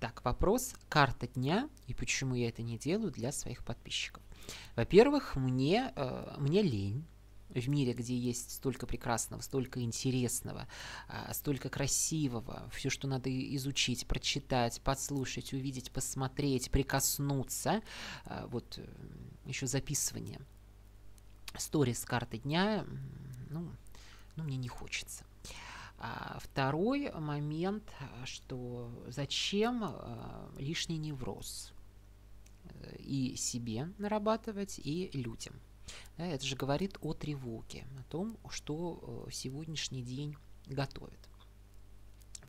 Итак, вопрос карта дня и почему я это не делаю для своих подписчиков. Во-первых, мне, э, мне лень в мире, где есть столько прекрасного, столько интересного, а, столько красивого, все, что надо изучить, прочитать, подслушать, увидеть, посмотреть, прикоснуться, а, вот э, еще записывание сторис карты дня, ну, ну, мне не хочется. А второй момент, что зачем а, лишний невроз э, и себе нарабатывать, и людям. Это же говорит о тревоге, о том, что э, сегодняшний день готовит.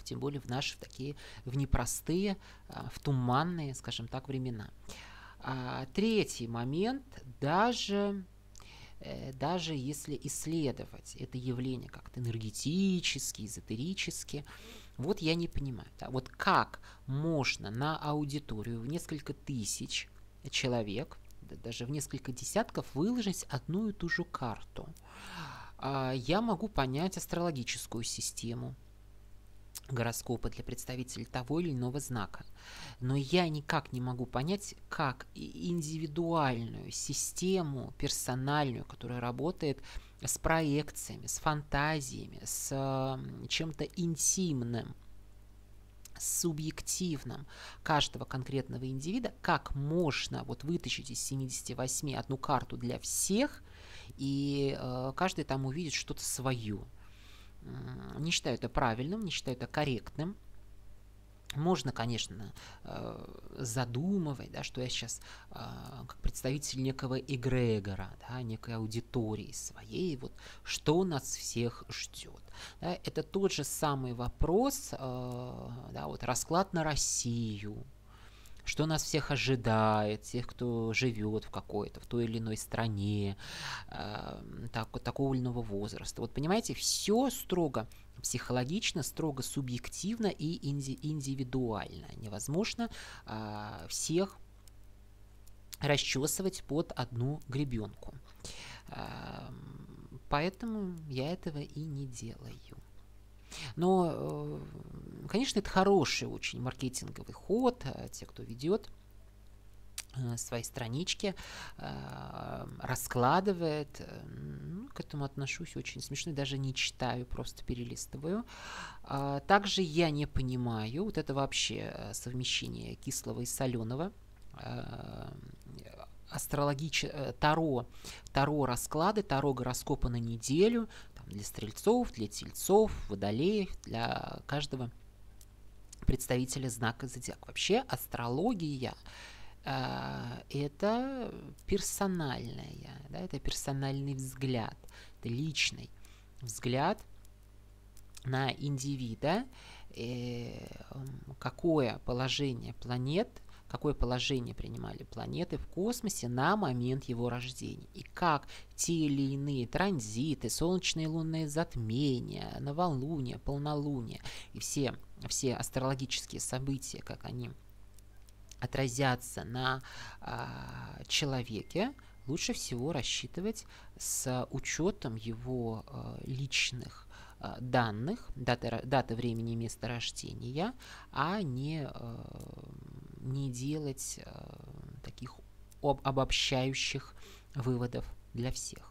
Тем более в наши в такие в непростые, в туманные, скажем так, времена. А, третий момент, даже э, даже если исследовать это явление как-то энергетически, эзотерически, вот я не понимаю, да, вот как можно на аудиторию в несколько тысяч человек даже в несколько десятков выложить одну и ту же карту. А, я могу понять астрологическую систему, гороскопа для представителей того или иного знака. Но я никак не могу понять, как индивидуальную систему, персональную, которая работает с проекциями, с фантазиями, с чем-то интимным, субъективном каждого конкретного индивида, как можно вот вытащить из 78 одну карту для всех, и э, каждый там увидит что-то свое. Не считаю это правильным, не считаю это корректным. Можно, конечно, э, задумывать, да, что я сейчас э, как представитель некого эгрегора, да, некой аудитории своей, вот, что нас всех ждет. Да, это тот же самый вопрос, э, да, вот расклад на Россию, что нас всех ожидает, тех, кто живет в какой-то, в той или иной стране, э, так, такого или иного возраста. Вот понимаете, все строго психологично, строго субъективно и инди индивидуально. Невозможно э, всех расчесывать под одну гребенку. Э, поэтому я этого и не делаю. Но, э, конечно, это хороший очень маркетинговый ход. Э, те, кто ведет э, свои странички, раскладывает. Ну, к этому отношусь очень смешно, даже не читаю, просто перелистываю. А, также я не понимаю вот это вообще совмещение кислого и соленого астрологич... Таро, Таро расклады, Таро гороскопа на неделю, для стрельцов, для тельцов, водолеев, для каждого представителя знака зодиака. Вообще астрология э, это персональная, да, это персональный взгляд, это личный взгляд на индивида, э, какое положение планет – какое положение принимали планеты в космосе на момент его рождения, и как те или иные транзиты, солнечные и лунные затмения, новолуние, полнолуние и все, все астрологические события, как они отразятся на э, человеке, лучше всего рассчитывать с учетом его э, личных данных, даты, даты времени и места рождения, а не не делать э, таких об, обобщающих выводов для всех.